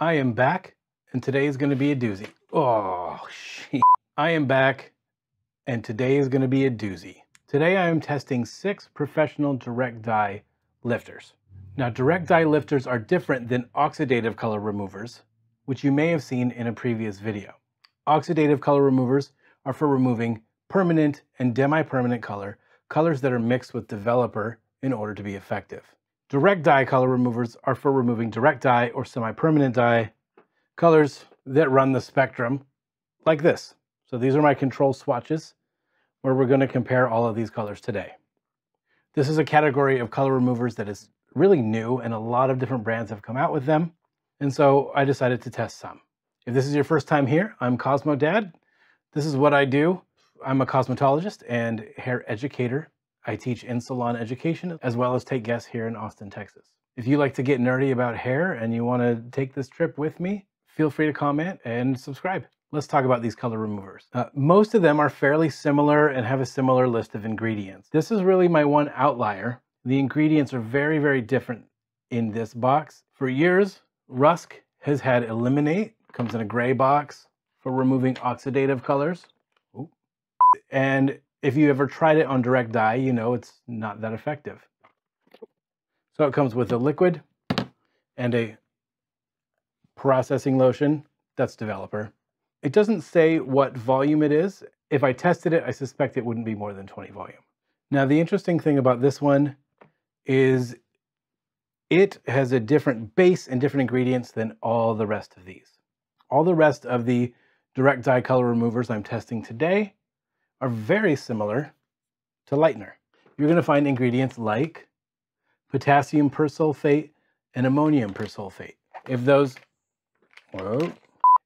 I am back, and today is going to be a doozy. Oh, shit. I am back, and today is going to be a doozy. Today I am testing six professional direct dye lifters. Now, direct dye lifters are different than oxidative color removers, which you may have seen in a previous video. Oxidative color removers are for removing permanent and demi-permanent color, colors that are mixed with developer in order to be effective. Direct dye color removers are for removing direct dye or semi-permanent dye colors that run the spectrum like this. So these are my control swatches where we're going to compare all of these colors today. This is a category of color removers that is really new and a lot of different brands have come out with them. And so I decided to test some. If this is your first time here, I'm Cosmo Dad. This is what I do. I'm a cosmetologist and hair educator I teach in salon education as well as take guests here in Austin, Texas. If you like to get nerdy about hair and you want to take this trip with me, feel free to comment and subscribe. Let's talk about these color removers. Uh, most of them are fairly similar and have a similar list of ingredients. This is really my one outlier. The ingredients are very, very different in this box. For years, Rusk has had Elimin8, comes in a gray box for removing oxidative colors. Ooh. And if you ever tried it on direct dye, you know it's not that effective. So it comes with a liquid and a processing lotion. That's developer. It doesn't say what volume it is. If I tested it, I suspect it wouldn't be more than 20 volume. Now, the interesting thing about this one is it has a different base and different ingredients than all the rest of these. All the rest of the direct dye color removers I'm testing today are very similar to lightener. You're going to find ingredients like potassium persulfate and ammonium persulfate. If those, whoa,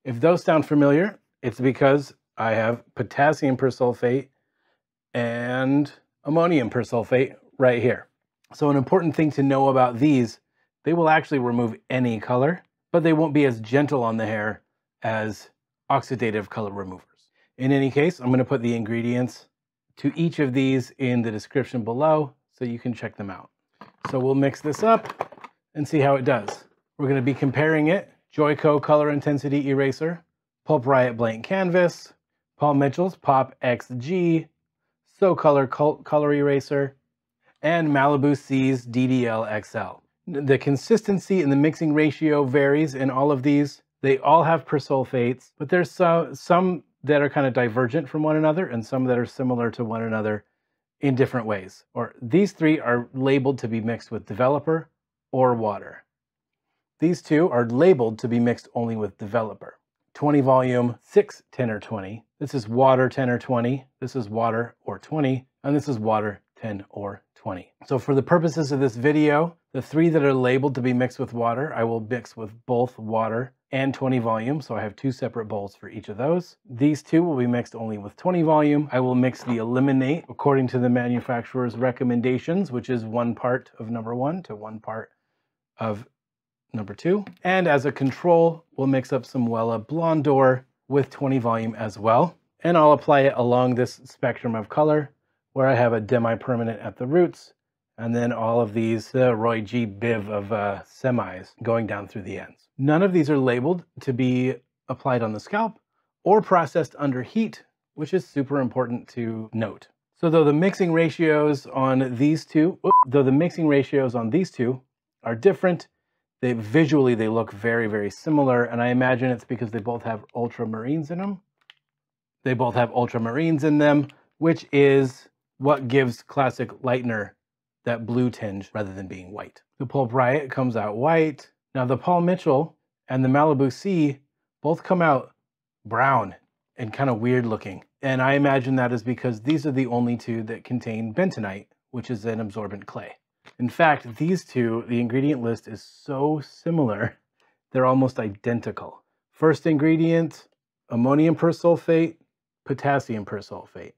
if those sound familiar, it's because I have potassium persulfate and ammonium persulfate right here. So an important thing to know about these, they will actually remove any color, but they won't be as gentle on the hair as oxidative color removers. In any case, I'm going to put the ingredients to each of these in the description below so you can check them out. So we'll mix this up and see how it does. We're going to be comparing it, Joico Color Intensity Eraser, Pulp Riot Blank Canvas, Paul Mitchell's Pop XG, SoColor Color Eraser, and Malibu C's DDL XL. The consistency and the mixing ratio varies in all of these. They all have persulfates, but there's some that are kind of divergent from one another and some that are similar to one another in different ways. Or these three are labeled to be mixed with developer or water. These two are labeled to be mixed only with developer. 20 volume, 6, 10 or 20. This is water 10 or 20. This is water or 20. And this is water 10 or 20. So for the purposes of this video, the three that are labeled to be mixed with water, I will mix with both water and 20 volume, so I have two separate bowls for each of those. These two will be mixed only with 20 volume. I will mix the Elimin8 according to the manufacturer's recommendations, which is one part of number one to one part of number two. And as a control, we'll mix up some Wella Blondor with 20 volume as well. And I'll apply it along this spectrum of color where I have a demi-permanent at the roots and then all of these, the Roy G. Biv of uh, semis going down through the ends. None of these are labeled to be applied on the scalp or processed under heat, which is super important to note. So though the mixing ratios on these two, though the mixing ratios on these two are different, they visually they look very, very similar. And I imagine it's because they both have ultramarines in them. They both have ultramarines in them, which is what gives classic lightener that blue tinge rather than being white. The Pulp Riot comes out white. Now the Paul Mitchell and the Malibu C both come out brown and kind of weird looking. And I imagine that is because these are the only two that contain bentonite, which is an absorbent clay. In fact, these two, the ingredient list is so similar, they're almost identical. First ingredient, ammonium persulfate, potassium persulfate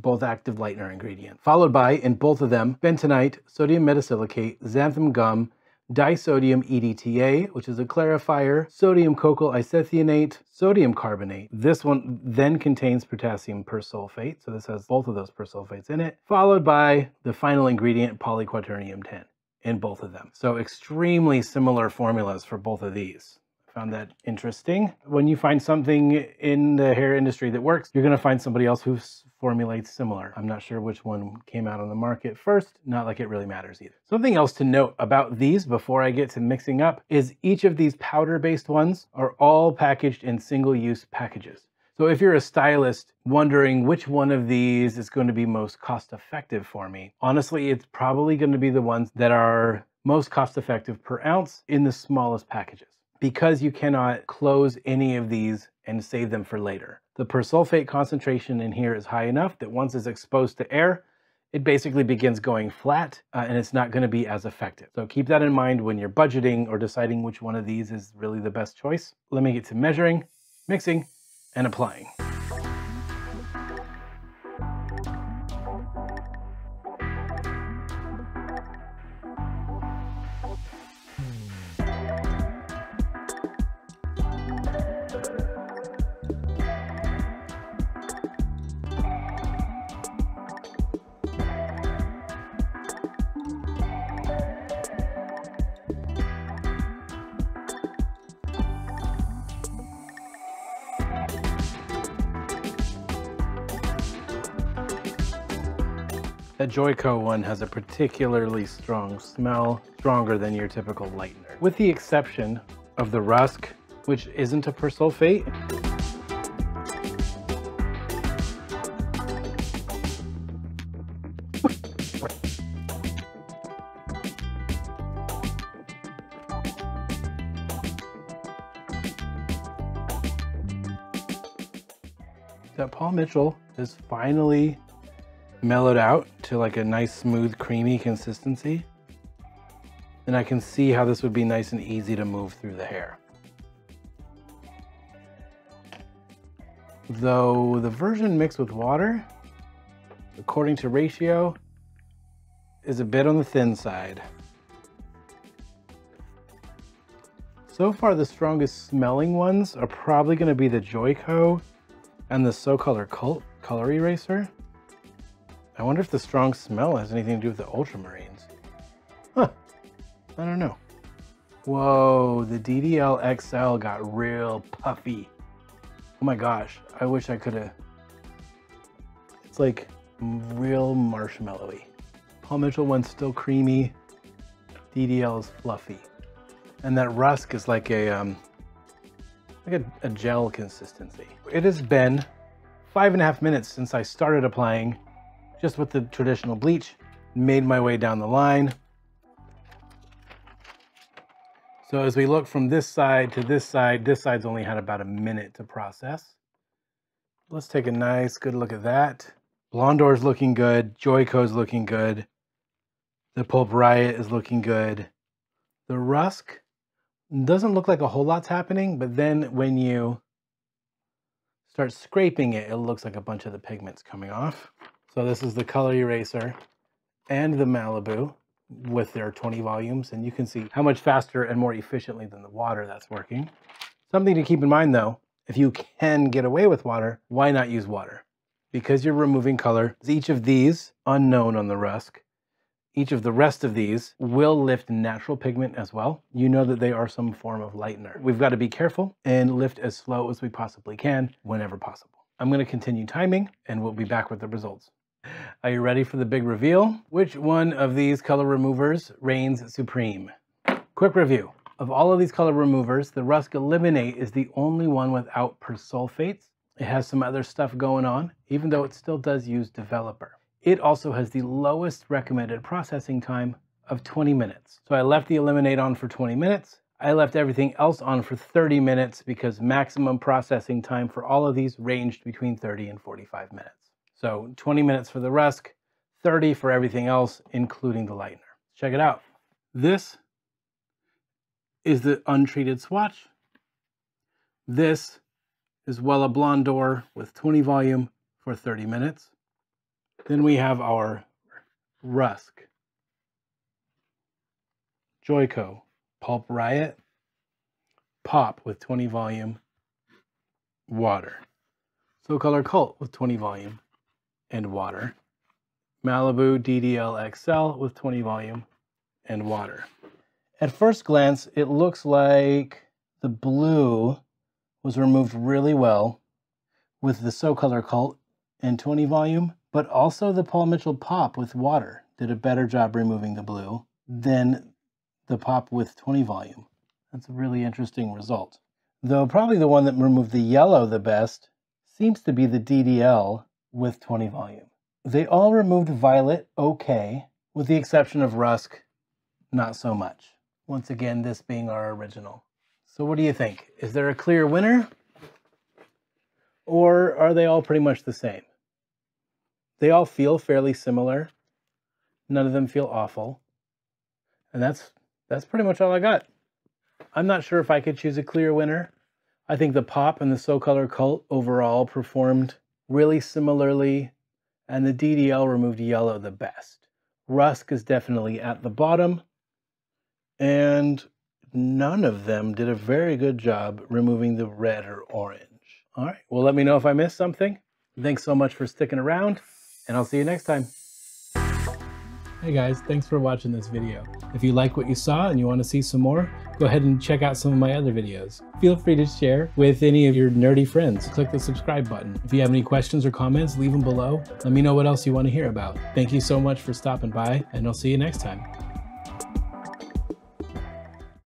both active lightener ingredient, followed by, in both of them, bentonite, sodium metasilicate, xanthan gum, disodium EDTA, which is a clarifier, sodium cocoyl isethionate, sodium carbonate. This one then contains potassium persulfate, so this has both of those persulfates in it, followed by the final ingredient, polyquaternium 10 in both of them. So extremely similar formulas for both of these. Found that interesting. When you find something in the hair industry that works, you're going to find somebody else who formulates similar. I'm not sure which one came out on the market first, not like it really matters either. Something else to note about these before I get to mixing up is each of these powder-based ones are all packaged in single-use packages. So if you're a stylist wondering which one of these is going to be most cost effective for me, honestly, it's probably going to be the ones that are most cost effective per ounce in the smallest packages because you cannot close any of these and save them for later. The persulfate concentration in here is high enough that once it's exposed to air, it basically begins going flat uh, and it's not going to be as effective. So keep that in mind when you're budgeting or deciding which one of these is really the best choice. Let me get to measuring, mixing, and applying. That Joico one has a particularly strong smell, stronger than your typical lightener. With the exception of the Rusk, which isn't a persulfate. that Paul Mitchell is finally mellowed out to like a nice smooth creamy consistency. And I can see how this would be nice and easy to move through the hair. Though the version mixed with water, according to ratio, is a bit on the thin side. So far, the strongest smelling ones are probably going to be the Joico and the SoColor Cult Color Eraser. I wonder if the strong smell has anything to do with the ultramarines. Huh, I don't know. Whoa, the DDL XL got real puffy. Oh my gosh, I wish I could have. It's like real marshmallowy. Paul Mitchell one's still creamy. DDL is fluffy. And that Rusk is like a, um, like a, a gel consistency. It has been five and a half minutes since I started applying just with the traditional bleach, made my way down the line. So as we look from this side to this side, this side's only had about a minute to process. Let's take a nice good look at that. Blondor's looking good. Joico's looking good. The Pulp Riot is looking good. The Rusk doesn't look like a whole lot's happening, but then when you start scraping it, it looks like a bunch of the pigment's coming off. So this is the color eraser and the Malibu with their 20 volumes. And you can see how much faster and more efficiently than the water that's working. Something to keep in mind though, if you can get away with water, why not use water? Because you're removing color, each of these, unknown on the Rusk, each of the rest of these will lift natural pigment as well. You know that they are some form of lightener. We've got to be careful and lift as slow as we possibly can whenever possible. I'm going to continue timing and we'll be back with the results. Are you ready for the big reveal? Which one of these color removers reigns supreme? Quick review. Of all of these color removers, the Rusk Elimin8 is the only one without persulfates. It has some other stuff going on, even though it still does use developer. It also has the lowest recommended processing time of 20 minutes. So I left the Elimin8 on for 20 minutes. I left everything else on for 30 minutes because maximum processing time for all of these ranged between 30 and 45 minutes. So 20 minutes for the Rusk, 30 for everything else, including the lightener. Check it out. This is the untreated swatch. This is Wella Blondor with 20 volume for 30 minutes. Then we have our Rusk, Joico, Pulp Riot, Pop with 20 volume, Water. SoColor Cult with 20 volume, and water. Malibu DDL XL with 20 volume and water. At first glance, it looks like the blue was removed really well with the SoColor Cult and 20 volume, but also the Paul Mitchell Pop with water did a better job removing the blue than the Pop with 20 volume. That's a really interesting result. Though probably the one that removed the yellow the best seems to be the DDL with 20 volume. They all removed violet okay, with the exception of Rusk, not so much. Once again, this being our original. So what do you think? Is there a clear winner? Or are they all pretty much the same? They all feel fairly similar. None of them feel awful. And that's that's pretty much all I got. I'm not sure if I could choose a clear winner. I think the pop and the SoColor Cult overall performed really similarly, and the DDL removed yellow the best. Rusk is definitely at the bottom, and none of them did a very good job removing the red or orange. All right, well, let me know if I missed something. Thanks so much for sticking around, and I'll see you next time. Hey guys, thanks for watching this video. If you like what you saw and you want to see some more, go ahead and check out some of my other videos. Feel free to share with any of your nerdy friends. Click the subscribe button. If you have any questions or comments, leave them below. Let me know what else you want to hear about. Thank you so much for stopping by, and I'll see you next time.